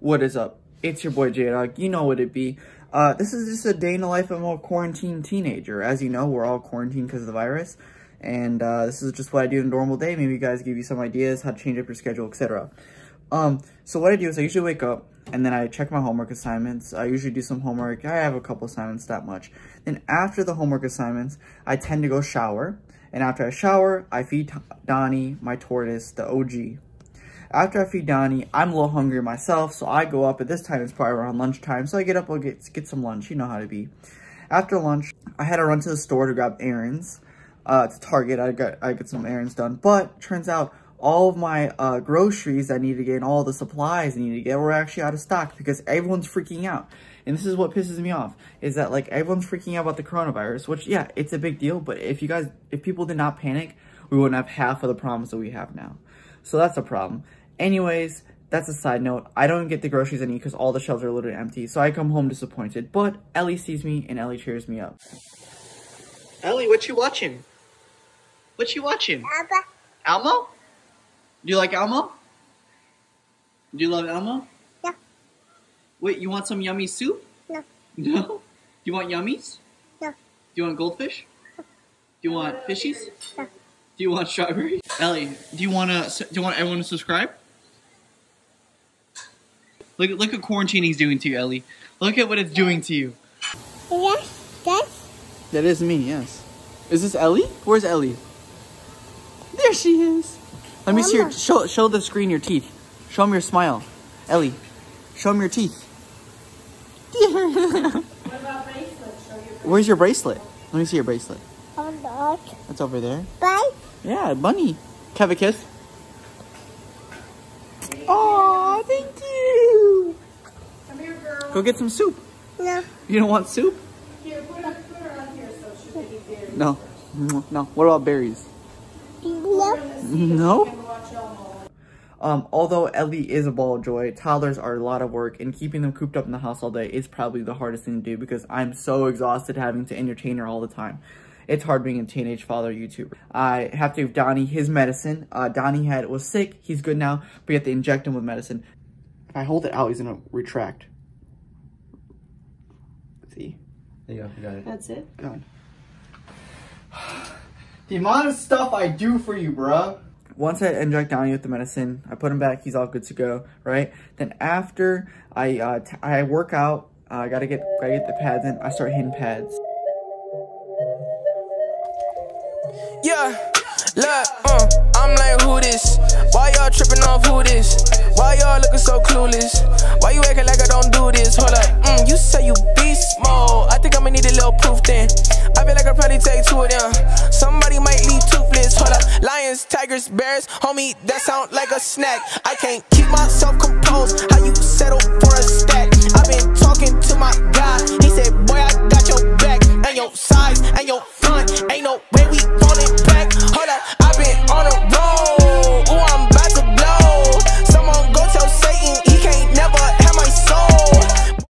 What is up? It's your boy J-Dog. You know what it be. Uh, this is just a day in the life of a quarantine teenager. As you know, we're all quarantined because of the virus. And uh, this is just what I do in a normal day. Maybe you guys give you some ideas how to change up your schedule, etc. Um, so what I do is I usually wake up and then I check my homework assignments. I usually do some homework. I have a couple assignments, that much. Then after the homework assignments, I tend to go shower. And after I shower, I feed Donnie, my tortoise, the OG. After I feed Donnie, I'm a little hungry myself, so I go up. At this time, it's probably around lunchtime, so I get up, I'll get, get some lunch. You know how to be. After lunch, I had to run to the store to grab errands. Uh, to Target, I got I get some errands done. But turns out all of my uh, groceries I need to get and all the supplies I need to get were actually out of stock because everyone's freaking out. And this is what pisses me off, is that like everyone's freaking out about the coronavirus, which yeah, it's a big deal, but if you guys, if people did not panic, we wouldn't have half of the problems that we have now. So that's a problem. Anyways, that's a side note. I don't get the groceries I need because all the shelves are literally empty. So I come home disappointed. But Ellie sees me and Ellie cheers me up. Ellie, what you watching? What you watching? Abba. Elmo? Do you like Elmo? Do you love Elmo? Yeah. Wait, you want some yummy soup? No. No? Do you want yummies? No. Do you want goldfish? Do you want fishies? No. Do you want strawberries? Ellie, do you want to? Do you want everyone to subscribe? Look, look at quarantining's doing to you, Ellie. Look at what it's doing to you. Yes. Yes. That is me, yes. Is this Ellie? Where's Ellie? There she is. Let me see your show. Show the screen your teeth. Show them your smile, Ellie. Show them your teeth. Where's your bracelet? Let me see your bracelet. Oh, dog. It's over there. Bye. Yeah, bunny. Have a kiss? Aw, thank you. Come here, girl. Go get some soup. No. You don't want soup? Here, put her, put her on here so she can eat berries. No. No. What about berries? No. No. And watch Elmo. Um, although Ellie is a ball of joy, toddlers are a lot of work, and keeping them cooped up in the house all day is probably the hardest thing to do because I'm so exhausted having to entertain her all the time. It's hard being a teenage father YouTuber. I have to give Donnie his medicine. Uh, Donnie had was sick. He's good now, but you have to inject him with medicine. If I hold it out, he's gonna retract. See? There you go, you got it. That's it. God. The amount of stuff I do for you, bruh. Once I inject Donnie with the medicine, I put him back. He's all good to go, right? Then after I uh, t- I work out, uh, I gotta get gotta get the pads in. I start hitting pads. Yeah, look, uh, I'm like, who this? Why y'all tripping off who this? Why y'all looking so clueless? Why you acting like I don't do this? Hold up, mm, you say you beast mode. I think I'ma need a little proof then. I feel like I probably take two of them. Somebody might leave toothless. Hold up, lions, tigers, bears, homie, that sound like a snack. I can't keep myself composed. How you